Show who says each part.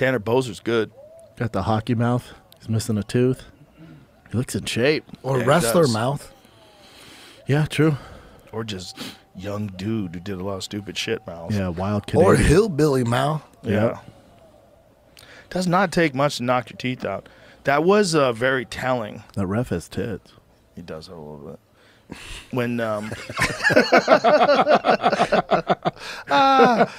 Speaker 1: Tanner Boser's good.
Speaker 2: Got the hockey mouth. He's missing a tooth. He looks in shape.
Speaker 3: Or
Speaker 1: Yeah,
Speaker 3: wrestler mouth.
Speaker 2: Yeah, true.
Speaker 1: Or just young dude who did a lot of stupid shit mouth.
Speaker 2: Yeah, wild
Speaker 3: Or hillbilly mouth.
Speaker 1: Yeah. Does not take much to knock your teeth out. That was uh, very telling.
Speaker 2: The ref has tits.
Speaker 1: He does have a little bit. When um, ah,